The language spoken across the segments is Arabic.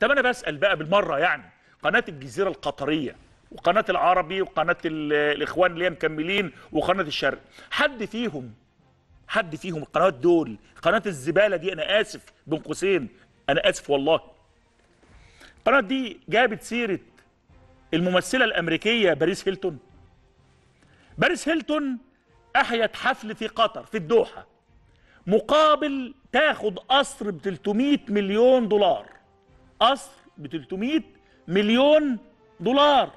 طب أنا بسأل بقى بالمرة يعني قناة الجزيرة القطرية وقناة العربي وقناة ال- الإخوان اللي هي مكملين وقناة الشرق حد فيهم حد فيهم القنوات دول قناة الزبالة دي أنا آسف بين قوسين أنا آسف والله. القناة دي جابت سيرة الممثلة الأمريكية باريس هيلتون. باريس هيلتون أحيت حفل في قطر في الدوحة مقابل تاخد قصر ب 300 مليون دولار. قصر ب 300 مليون دولار.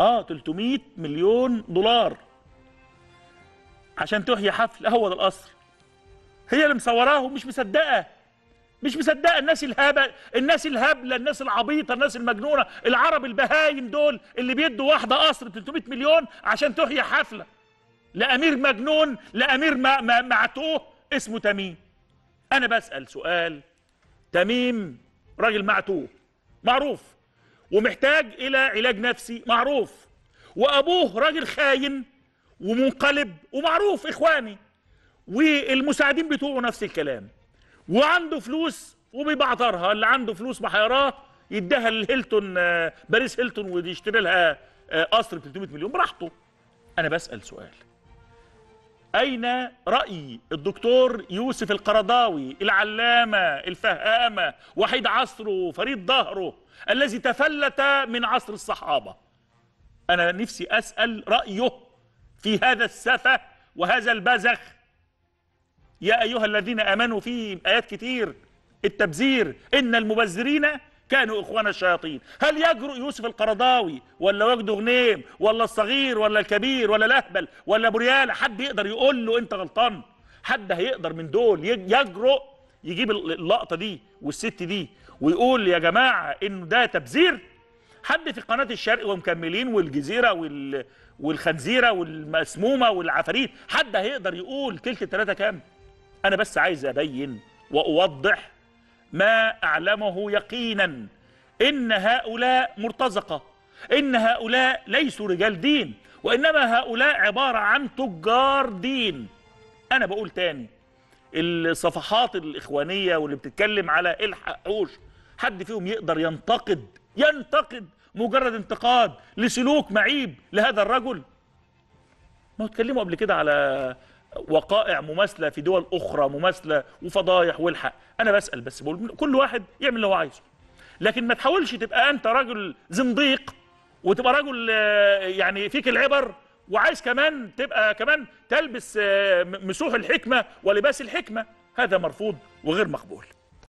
آه 300 مليون دولار. عشان تحيي حفل هو ده القصر. هي اللي مصوراه ومش مصدقة. مش مصدقة الناس الهبل الناس الهبلة الناس العبيطة الناس المجنونة العرب البهايم دول اللي بيدوا واحدة قصر ب 300 مليون عشان تحيي حفلة. لأمير مجنون لأمير معتوه اسمه تميم. أنا بسأل سؤال. تميم راجل معتوه معروف ومحتاج إلى علاج نفسي معروف. وأبوه راجل خاين ومنقلب ومعروف إخواني. والمساعدين بتوعه نفس الكلام. وعنده فلوس وبيبعترها اللي عنده فلوس محيراه يديها لهيلتون آه، باريس هيلتون ويشتري لها آه، قصر ب 300 مليون براحته. أنا بسأل سؤال. أين رأي الدكتور يوسف القرضاوي العلامة الفهامة وحيد عصره فريد ظهره الذي تفلت من عصر الصحابة؟ أنا نفسي أسأل رأيه في هذا السفة وهذا البذخ يا أيها الذين آمنوا في آيات كتير التبذير إن المبذرين كانوا إخوان الشياطين. هل يجرؤ يوسف القرضاوي ولا وجد غنيم ولا الصغير ولا الكبير ولا الأهبل ولا بريالة؟ حد يقدر يقول له أنت غلطان؟ حد هيقدر من دول يج- يجرؤ يجيب اللقطة دي والست دي ويقول يا جماعة إنه ده تبذير؟ حد في قناة الشرق ومكملين والجزيرة وال... والخنزيرة والمسمومة والعفاريت حد هيقدر يقول تلت التلاتة كام؟ أنا بس عايز أبين وأوضح ما أعلمه يقينا إن هؤلاء مرتزقة إن هؤلاء ليسوا رجال دين وإنما هؤلاء عبارة عن تجار دين. أنا بقول تاني الصفحات الإخوانية واللي بتتكلم على الحق حوش حد فيهم يقدر ينتقد ينتقد مجرد انتقاد لسلوك معيب لهذا الرجل؟ ما اتكلموا قبل كده على وقائع مماثلة في دول أخرى مماثلة وفضايح والحق. أنا بسأل بس بقول كل واحد يعمل اللي هو عايزه. لكن ما تحاولش تبقى أنت راجل زنديق وتبقى راجل آه، يعني فيك العبر وعايز كمان تبقى كمان تلبس آه، مسوح الحكمة ولباس الحكمة. هذا مرفوض وغير مقبول.